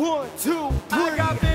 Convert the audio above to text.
One, two, three.